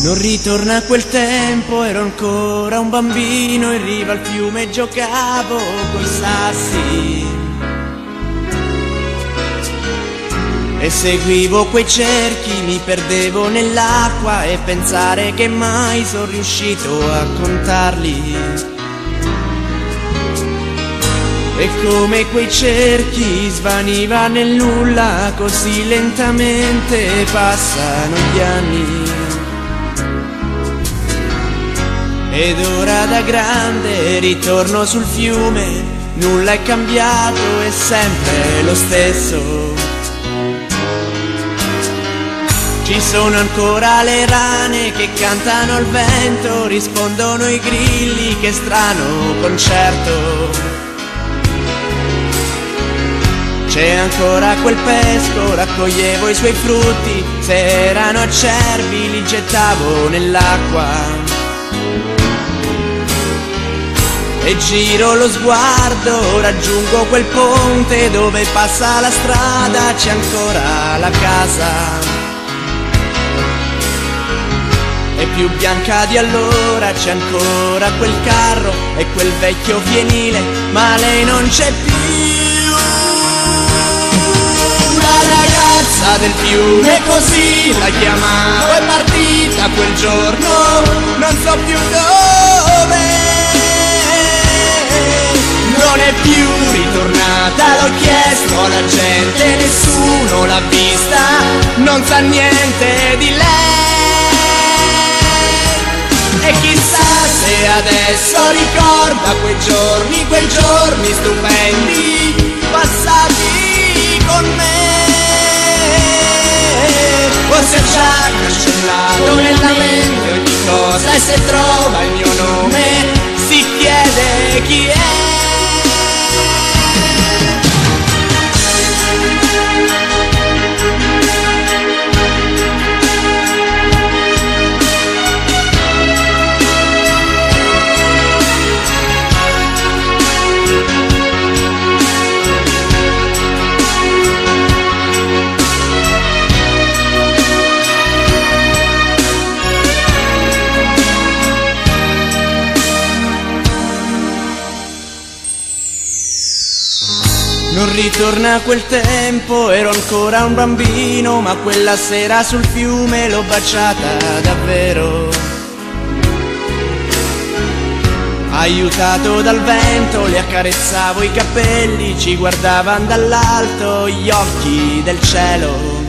Non ritorna a quel tempo, ero ancora un bambino in riva al fiume e giocavo coi sassi. E seguivo quei cerchi, mi perdevo nell'acqua e pensare che mai sono riuscito a contarli. E come quei cerchi svaniva nel nulla, così lentamente passano gli anni. Ed ora da grande ritorno sul fiume, nulla è cambiato, è sempre lo stesso. Ci sono ancora le rane che cantano al vento, rispondono i grilli, che strano concerto. C'è ancora quel pesco, raccoglievo i suoi frutti, se erano acerbi li gettavo nell'acqua. E giro lo sguardo, raggiungo quel ponte dove passa la strada, c'è ancora la casa. È più bianca di allora, c'è ancora quel carro e quel vecchio fienile, ma lei non c'è più. La ragazza del fiume così la chiamavo, è partita quel giorno, non so più dove. Chiesto alla gente, nessuno l'ha vista, non sa niente di lei. E chissà se adesso ricorda quei giorni, quei giorni stupendi passati con me. O se ha già cancellato nella mente ogni cosa e se trova il mio nome si chiede chi è. Non ritorna quel tempo, ero ancora un bambino, ma quella sera sul fiume l'ho baciata davvero. Aiutato dal vento, le accarezzavo i capelli, ci guardavano dall'alto gli occhi del cielo.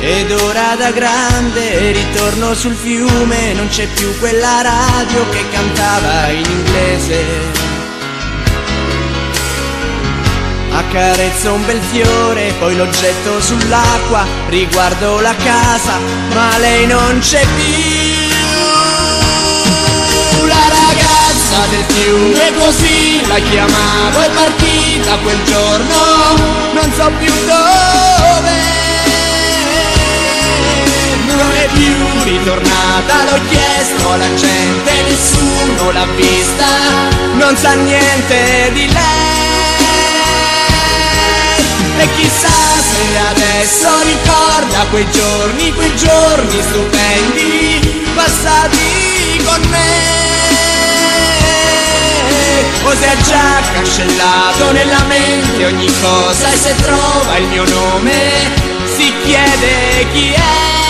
Ed ora da grande ritorno sul fiume, non c'è più quella radio che cantava in inglese. Accarezzo un bel fiore, poi lo getto sull'acqua, riguardo la casa, ma lei non c'è più. La ragazza del fiume così la chiamavo, è partita quel giorno, non so più dove. Non è più ritornata, l'ho chiesto alla gente, nessuno l'ha vista, non sa niente di lei. Chissà se adesso ricorda quei giorni, quei giorni stupendi passati con me. O se ha già cancellato nella mente ogni cosa e se trova il mio nome si chiede chi è.